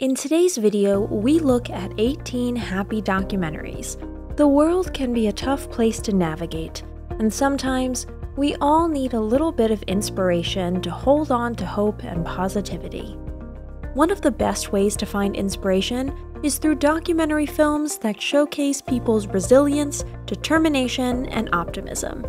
In today's video, we look at 18 happy documentaries. The world can be a tough place to navigate, and sometimes we all need a little bit of inspiration to hold on to hope and positivity. One of the best ways to find inspiration is through documentary films that showcase people's resilience, determination, and optimism.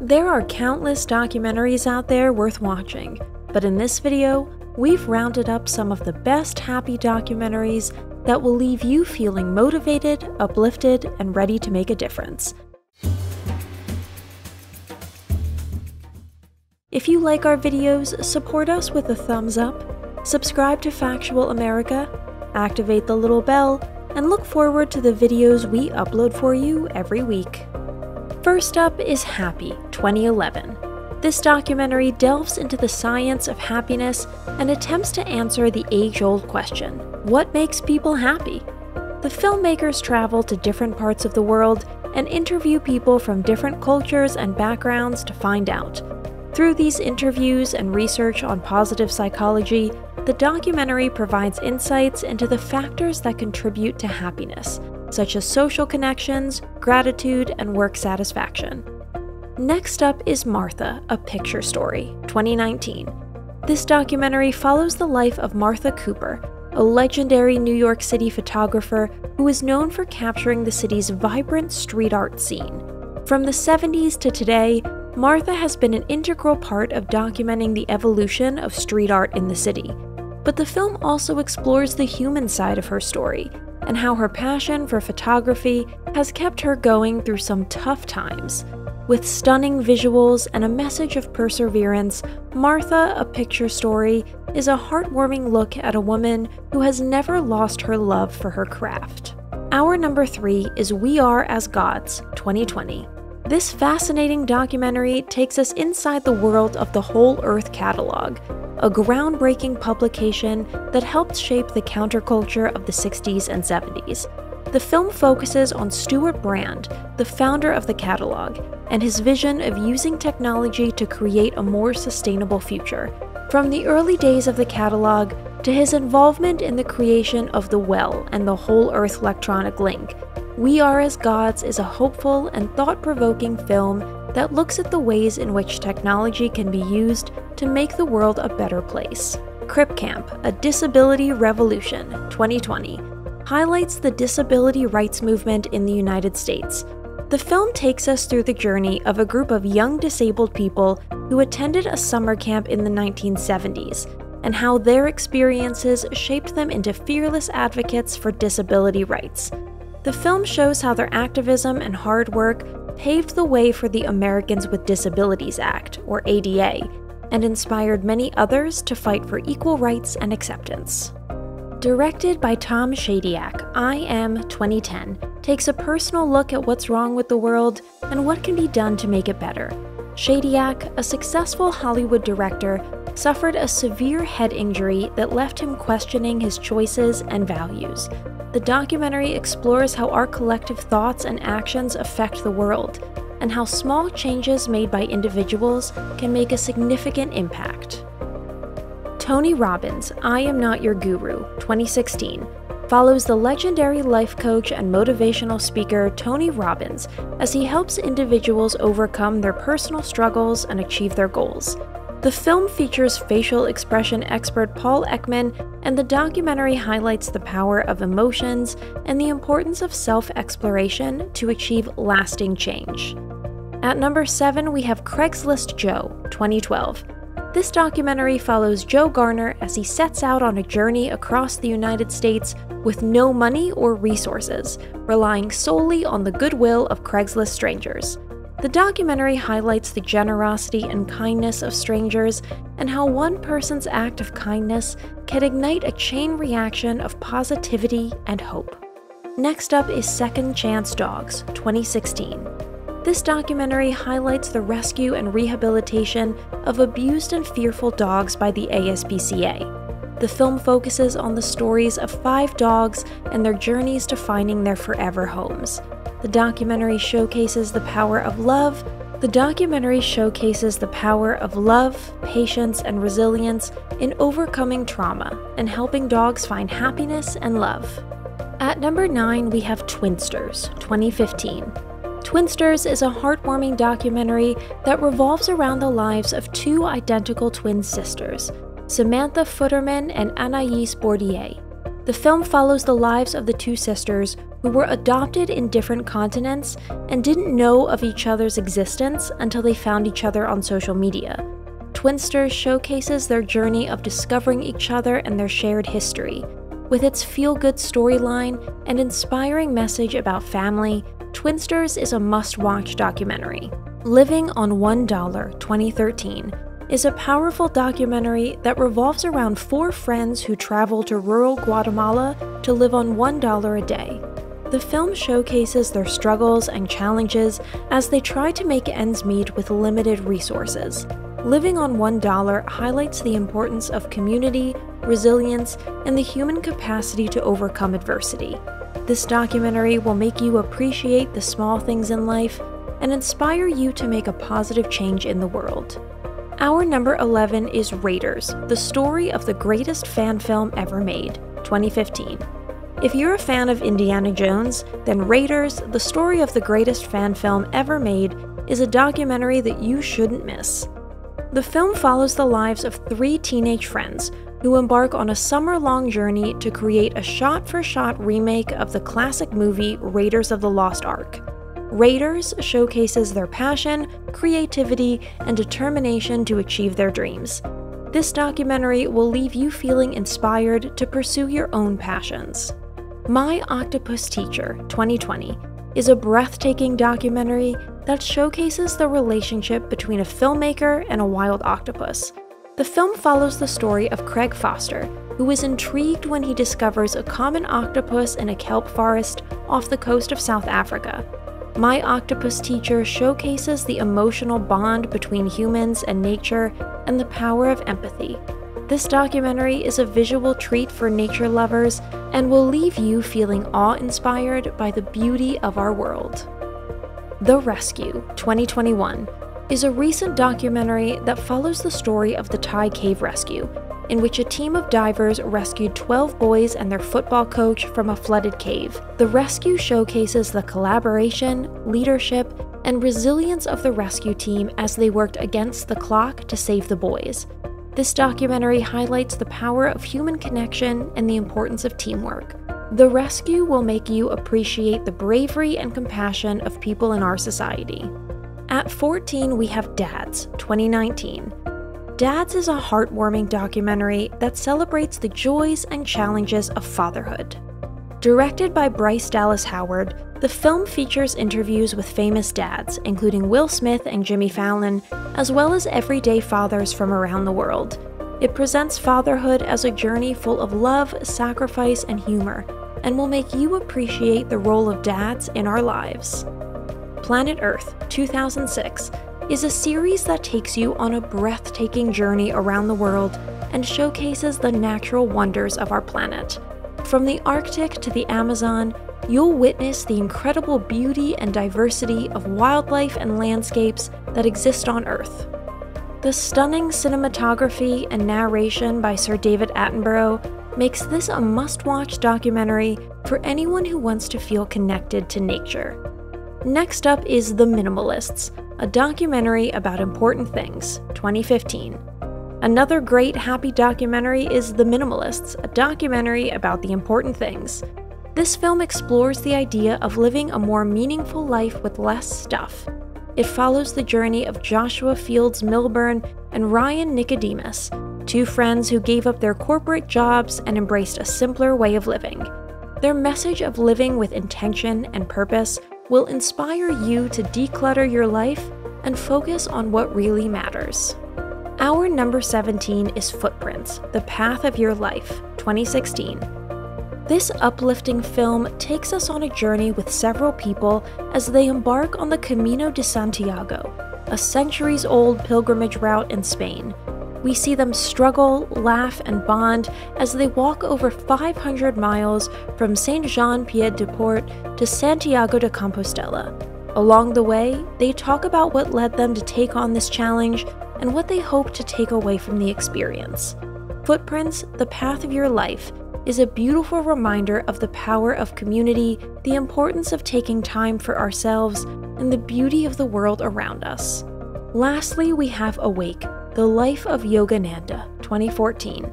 There are countless documentaries out there worth watching, but in this video, we've rounded up some of the best happy documentaries that will leave you feeling motivated, uplifted, and ready to make a difference. If you like our videos, support us with a thumbs up, subscribe to Factual America, activate the little bell, and look forward to the videos we upload for you every week. First up is Happy 2011. This documentary delves into the science of happiness and attempts to answer the age old question what makes people happy? The filmmakers travel to different parts of the world and interview people from different cultures and backgrounds to find out. Through these interviews and research on positive psychology, the documentary provides insights into the factors that contribute to happiness, such as social connections, gratitude, and work satisfaction. Next up is Martha, A Picture Story, 2019. This documentary follows the life of Martha Cooper, a legendary New York City photographer who is known for capturing the city's vibrant street art scene. From the 70s to today, Martha has been an integral part of documenting the evolution of street art in the city. But the film also explores the human side of her story and how her passion for photography has kept her going through some tough times. With stunning visuals and a message of perseverance, Martha, a Picture Story, is a heartwarming look at a woman who has never lost her love for her craft. Our number three is We Are as Gods 2020. This fascinating documentary takes us inside the world of the Whole Earth Catalog, a groundbreaking publication that helped shape the counterculture of the 60s and 70s. The film focuses on Stewart Brand, the founder of the catalog, and his vision of using technology to create a more sustainable future. From the early days of the catalog to his involvement in the creation of The Well and the Whole Earth Electronic Link, We Are as Gods is a hopeful and thought provoking film that looks at the ways in which technology can be used to make the world a better place. Crip Camp, A Disability Revolution, 2020 highlights the disability rights movement in the United States. The film takes us through the journey of a group of young disabled people who attended a summer camp in the 1970s and how their experiences shaped them into fearless advocates for disability rights. The film shows how their activism and hard work paved the way for the Americans with Disabilities Act, or ADA, and inspired many others to fight for equal rights and acceptance. Directed by Tom Shadyac, I Am 2010 takes a personal look at what's wrong with the world and what can be done to make it better. Shadyac, a successful Hollywood director, suffered a severe head injury that left him questioning his choices and values. The documentary explores how our collective thoughts and actions affect the world, and how small changes made by individuals can make a significant impact. Tony Robbins' I Am Not Your Guru, 2016, follows the legendary life coach and motivational speaker Tony Robbins as he helps individuals overcome their personal struggles and achieve their goals. The film features facial expression expert Paul Ekman, and the documentary highlights the power of emotions and the importance of self exploration to achieve lasting change. At number 7, we have Craigslist Joe, 2012. This documentary follows Joe Garner as he sets out on a journey across the United States with no money or resources, relying solely on the goodwill of Craigslist strangers. The documentary highlights the generosity and kindness of strangers and how one person's act of kindness can ignite a chain reaction of positivity and hope. Next up is Second Chance Dogs, 2016. This documentary highlights the rescue and rehabilitation of abused and fearful dogs by the ASPCA. The film focuses on the stories of five dogs and their journeys to finding their forever homes. The documentary showcases the power of love, the documentary showcases the power of love, patience, and resilience in overcoming trauma and helping dogs find happiness and love. At number 9, we have Twinsters, 2015. Twinsters is a heartwarming documentary that revolves around the lives of two identical twin sisters, Samantha Futterman and Anais Bordier. The film follows the lives of the two sisters who were adopted in different continents and didn't know of each other's existence until they found each other on social media. Twinsters showcases their journey of discovering each other and their shared history. With its feel good storyline and inspiring message about family, Twinsters is a must watch documentary. Living on $1 2013 is a powerful documentary that revolves around four friends who travel to rural Guatemala to live on $1 a day. The film showcases their struggles and challenges as they try to make ends meet with limited resources. Living on $1 highlights the importance of community, resilience, and the human capacity to overcome adversity. This documentary will make you appreciate the small things in life and inspire you to make a positive change in the world. Our number 11 is Raiders, the story of the greatest fan film ever made, 2015. If you're a fan of Indiana Jones, then Raiders, the story of the greatest fan film ever made, is a documentary that you shouldn't miss. The film follows the lives of three teenage friends who embark on a summer long journey to create a shot for shot remake of the classic movie Raiders of the Lost Ark. Raiders showcases their passion, creativity, and determination to achieve their dreams. This documentary will leave you feeling inspired to pursue your own passions. My Octopus Teacher 2020 is a breathtaking documentary that showcases the relationship between a filmmaker and a wild octopus. The film follows the story of Craig Foster, who is intrigued when he discovers a common octopus in a kelp forest off the coast of South Africa. My Octopus Teacher showcases the emotional bond between humans and nature and the power of empathy. This documentary is a visual treat for nature lovers and will leave you feeling awe inspired by the beauty of our world. The Rescue 2021 is a recent documentary that follows the story of the Thai Cave Rescue, in which a team of divers rescued 12 boys and their football coach from a flooded cave. The rescue showcases the collaboration, leadership, and resilience of the rescue team as they worked against the clock to save the boys. This documentary highlights the power of human connection and the importance of teamwork. The rescue will make you appreciate the bravery and compassion of people in our society. At 14, we have Dads, 2019. Dads is a heartwarming documentary that celebrates the joys and challenges of fatherhood. Directed by Bryce Dallas Howard, the film features interviews with famous dads, including Will Smith and Jimmy Fallon, as well as everyday fathers from around the world. It presents fatherhood as a journey full of love, sacrifice, and humor, and will make you appreciate the role of dads in our lives. Planet Earth 2006 is a series that takes you on a breathtaking journey around the world and showcases the natural wonders of our planet. From the Arctic to the Amazon, you'll witness the incredible beauty and diversity of wildlife and landscapes that exist on Earth. The stunning cinematography and narration by Sir David Attenborough makes this a must watch documentary for anyone who wants to feel connected to nature. Next up is The Minimalists, a documentary about important things, 2015. Another great happy documentary is The Minimalists, a documentary about the important things, this film explores the idea of living a more meaningful life with less stuff. It follows the journey of Joshua Fields Millburn and Ryan Nicodemus, two friends who gave up their corporate jobs and embraced a simpler way of living. Their message of living with intention and purpose will inspire you to declutter your life and focus on what really matters. Our number 17 is Footprints The Path of Your Life, 2016. This uplifting film takes us on a journey with several people as they embark on the Camino de Santiago, a centuries old pilgrimage route in Spain. We see them struggle, laugh, and bond as they walk over 500 miles from Saint Jean Pied de Port to Santiago de Compostela. Along the way, they talk about what led them to take on this challenge and what they hope to take away from the experience. Footprints, The Path of Your Life, is a beautiful reminder of the power of community, the importance of taking time for ourselves, and the beauty of the world around us. Lastly, we have Awake, The Life of Yogananda, 2014.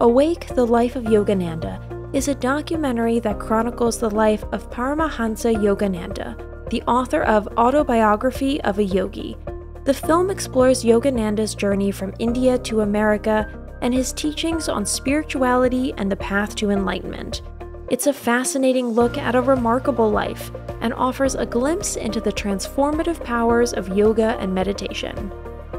Awake, The Life of Yogananda is a documentary that chronicles the life of Paramahansa Yogananda, the author of Autobiography of a Yogi. The film explores Yogananda's journey from India to America and his teachings on spirituality and the path to enlightenment. It's a fascinating look at a remarkable life and offers a glimpse into the transformative powers of yoga and meditation.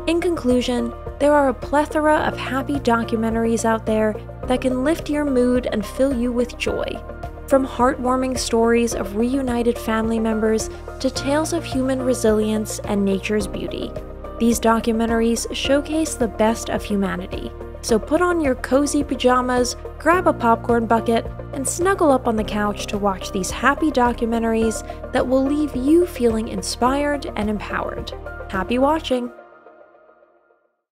In conclusion, there are a plethora of happy documentaries out there that can lift your mood and fill you with joy. From heartwarming stories of reunited family members to tales of human resilience and nature's beauty, these documentaries showcase the best of humanity. So put on your cozy pajamas, grab a popcorn bucket, and snuggle up on the couch to watch these happy documentaries that will leave you feeling inspired and empowered. Happy watching!